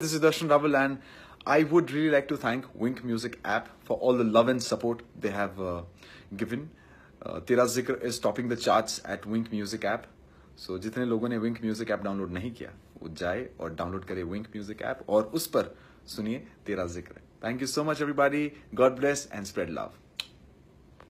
This is Darshan Raval and I would really like to thank Wynk Music app for all the love and support they have uh, given. Uh, Tera Zikr is topping the charts at Wynk Music app. So जितने लोगों ने Wynk Music app download नहीं किया वो जाए और download करे Wynk Music app और उस पर सुनिए तेरा जिक्र Thank you so much, everybody. God bless and spread love.